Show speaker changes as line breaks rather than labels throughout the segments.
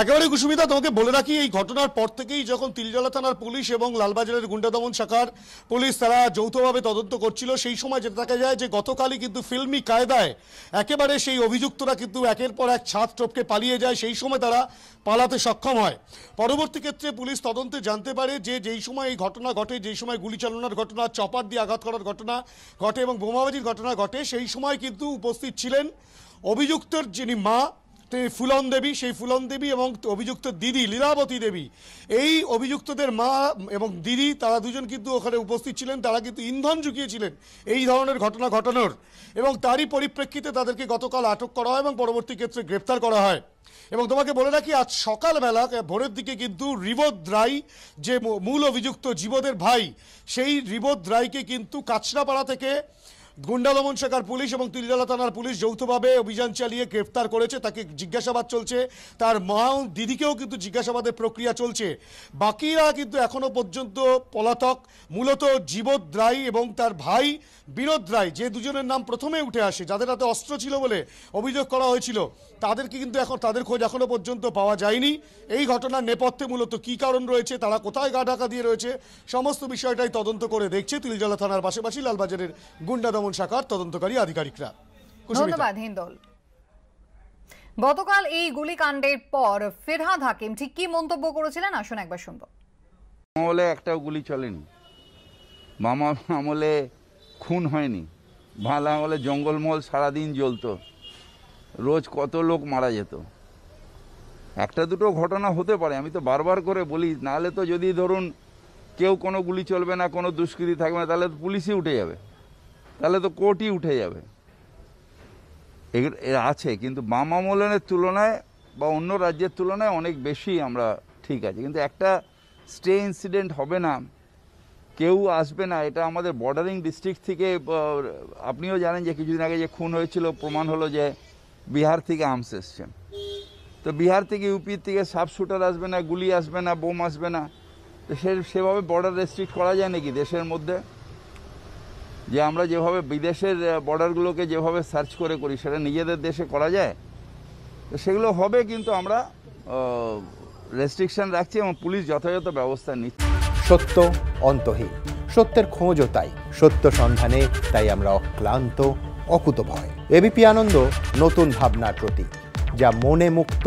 একেবারে কুসুমিতা, তোমাকে বলে রাখি, এই ঘটনার পর থেকেই যখন তিলজলা থানার পুলিশ এবং লালবাজারের গুন্ডা দমন শাখার পুলিশ তারা যৌথভাবে তদন্ত করছিল, সেই সময় যেটা দেখা যায় যে গতকালই কিন্তু ফিল্মি কায়দায় একেবারে সেই অভিযুক্তরা কিন্তু একের পর এক ছাদ টপকে পালিয়ে যায়, সেই সময় তারা পালাতে সক্ষম হয়। পরবর্তী ক্ষেত্রে পুলিশ তদন্তে জানতে পারে যে যেই সময় এই ঘটনা ঘটে, যেই সময় গুলি চালানোর ঘটনা, চপার দিয়ে আঘাত করার ঘটনা ঘটে এবং বোমাবাজির ঘটনা ঘটে, সেই সময় কিন্তু উপস্থিত ছিলেন অভিযুক্তর যিনি মা তিনি ফুলন দেবী, সেই ফুলন দেবী এবং অভিযুক্ত দিদি, লীলাবতী দেবী। এই অভিযুক্তদের মা এবং দিদি, তারা দুজন কিন্তু ওখানে উপস্থিত ছিলেন, তারা কিন্তু ইন্ধন ঝুঁকিয়েছিলেন এই ধরনের ঘটনা ঘটানোর এবং তারই পরিপ্রেক্ষিতে তাদেরকে গতকাল আটক করা হয় এবং পরবর্তী ক্ষেত্রে গ্রেপ্তার করা হয়। এবং তোমাকে বলে রাখি, আজ সকালবেলা ভোরের দিকে কিন্তু রিবোধ রায় যে মূল অভিযুক্ত জীবদের ভাই, সেই রিবোধ রায়কে কিন্তু কাছড়াপাড়া থেকে গুন্ডা দমন শাখার পুলিশ এবং তিলজলা থানার পুলিশ যৌথভাবে অভিযান চালিয়ে গ্রেফতার করেছে, তাকে জিজ্ঞাসাবাদ চলছে। তার মা দিদিকেও কিন্তু জিজ্ঞাসাবাদের প্রক্রিয়া চলছে। বাকিরা কিন্তু এখনও পর্যন্ত পলাতক, মূলত জীবদ রায় এবং তার ভাই বিনোদ রায়, যে দুজনের নাম প্রথমে উঠে আসে, যাদের হাতে অস্ত্র ছিল বলে অভিযোগ করা হয়েছিল, তাদেরকে কিন্তু এখন, তাদের খোঁজ এখনও পর্যন্ত পাওয়া যায়নি। এই ঘটনার নেপথ্যে মূলত কী কারণ রয়েছে, তারা কোথায় গা ঢাকা দিয়ে রয়েছে, সমস্ত বিষয়টাই তদন্ত করে দেখছে তিলজলা থানার পাশাপাশি লালবাজারের গুন্ডা দমন শাখার তদন্তকারী আধিকারিকরা।
ধন্যবাদ হিন্দল। গতকাল এই গুলিকাণ্ডের পর ফিরহাদ হাকিম ঠিক কি মন্তব্য করেছিলেন? আসুন একবার শুনব।
আমলে একটাও গুলি চলেনি। মামা আমলে খুন হয়নি। ভালো আমলে জঙ্গলমহল সারাদিন জ্বলতো। রোজ কত লোক মারা যেত। একটা দুটো ঘটনা হতে পারে আমি তো বারবার করে বলি নাহলে তো যদি ধরুন কেউ কোনো গুলি চলবে না কোনো দুষ্কৃতি থাকবে না তাহলে তো পুলিশই উঠে যাবে। তাহলে তো কোর্টই উঠে যাবে। এগুলো আছে, কিন্তু বাম তুলনায় বা অন্য রাজ্যের তুলনায় অনেক বেশি আমরা ঠিক আছে। কিন্তু একটা স্টে ইনসিডেন্ট হবে না, কেউ আসবে না, এটা আমাদের বর্ডারিং ডিস্ট্রিক্ট থেকে আপনিও জানেন যে কিছুদিন আগে যে খুন হয়েছিল, প্রমাণ হলো যে বিহার থেকে আর্মস এসছেন। তো বিহার থেকে ইউপির থেকে সাব শুটার আসবে না, গুলি আসবে না, বোম আসবে না। তো সে সেভাবে বর্ডার রেস্ট্রিক্ট করা যায় নাকি দেশের মধ্যে? যে আমরা যেভাবে বিদেশের বর্ডারগুলোকে যেভাবে সার্চ করে করি সেটা নিজেদের দেশে করা যায়? তো সেগুলো হবে কিন্তু আমরা রেস্ট্রিকশন রাখছি এবং পুলিশ যথাযথ ব্যবস্থা নিচ্ছে।
সত্য অন্তহীন। সত্যের খোঁজও তাই। সত্য সন্ধানে তাই আমরা অক্লান্ত অকুতভয় এবিপি আনন্দ নতুন ভাবনার প্রতীক যা মনে মুক্ত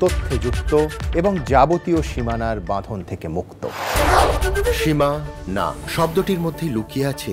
তথ্যে যুক্ত এবং যাবতীয় সীমানার বাঁধন থেকে মুক্ত।
সীমা না শব্দটির মধ্যে লুকিয়ে আছে